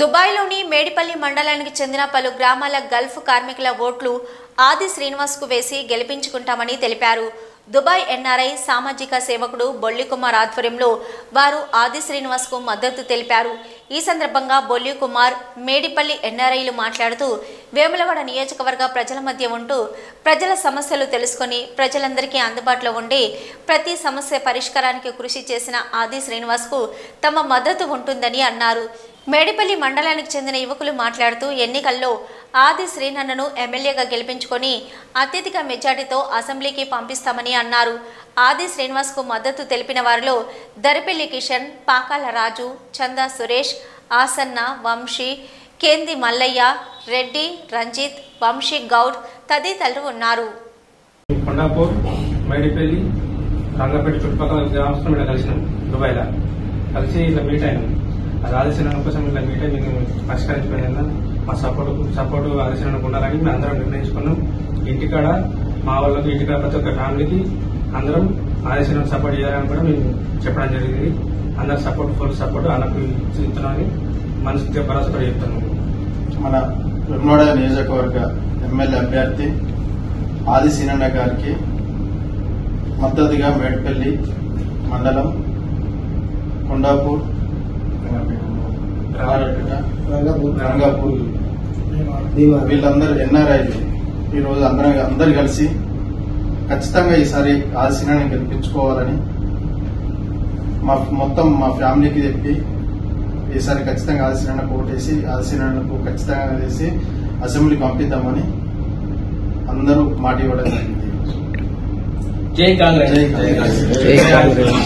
దుబాయ్లోని మేడిపల్లి మండలానికి చెందిన పలు గ్రామాల గల్ఫ్ కార్మికుల ఓట్లు ఆది శ్రీనివాస్కు వేసి గెలిపించుకుంటామని తెలిపారు. దుబాయ్ ఎన్ఆర్ఐ సామాజిక సేవకుడు బొల్లికుమార్ ఆధ్వర్యంలో వారు ఆది శ్రీనివాస్కు మద్దతు తెలిపారు. ఈ సందర్భంగా బొల్లికుమార్ మేడిపల్లి ఎన్ఆర్ఐలు మాట్లాడుతూ వేములవాడ నియోజకవర్గ ప్రజల మధ్య ఉంటూ ప్రజల సమస్యలు తెలుసుకొని ప్రజలందరికీ అందుబాటులో ఉండి ప్రతి సమస్య పరిష్కారానికి కృషి చేసిన ఆది శ్రీనివాస్కు తమ మద్దతు ఉంటుందని అన్నారు. మేడిపల్లి మండలానికి చెందిన యువకులు మాట్లాడుతూ ఎన్నికల్లో ఆది శ్రీనన్నను ఎమ్మెల్యేగా గెలిపించుకొని అత్యధిక మెజార్టీతో అసెంబ్లీకి పంపిస్తామని అన్నారు. ఆది శ్రీనివాస్కు మద్దతు తెలిపిన వారిలో దరిపెల్లి కిషన్ పాకాల రాజు చందా సురేష్ ఆసన్న వంశీ కేంది మల్లయ్య రెడ్డి రంజిత్ వంశీ గౌడ్ తదితరులు ఉన్నారు. కొండాపూర్ రంగపేట చుట్టుపక్కల గ్రామస్తులు కలిసినాం దుబాయ్లో. కలిసి ఇట్లా మీట్ అయినాం. అది ఆదిశనం కోసం ఇట్లా మీట్ అయి మేము మా సపోర్ట్ సపోర్ట్ ఆదిశనం ఉండాలని మేము అందరం నిర్ణయించుకున్నాం. ఇంటికాడ మా వాళ్ళకి ఇంటికాడ ప్రతి ఒక్క ఫ్యామిలీకి అందరం ఆదిశనం సపోర్ట్ చేయాలని కూడా మేము చెప్పడం జరిగింది. అందరు సపోర్ట్ ఫుల్ సపోర్ట్ అన్నకు ఇస్తున్నామని మనసుకి భరోసా చెప్తున్నాం. మన వెమ్నోడ నియోజకవర్గ ఎమ్మెల్యే అభ్యర్థి ఆది సీనన్న గారికి మద్దతుగా మేడ్పల్లి మండలం కొండాపూర్ రారపేట, రంగాపూర్. వీళ్ళందరూ ఎన్ఆర్ఐలు ఈరోజు అందరం అందరు కలిసి ఖచ్చితంగా ఈసారి ఆది సీనని గెలిపించుకోవాలని మా మొత్తం మా ఫ్యామిలీకి చెప్పి ఈసారి ఖచ్చితంగా ఆదిశీనకు ఓటేసి ఆదిశీనకు ఖచ్చితంగా వేసి అసెంబ్లీ పంపిద్దామని అందరూ మాట ఇవ్వడం జరిగింది. జై కాంగ్రెస్. జై కాంగ్రెస్. జై కాంగ్రెస్.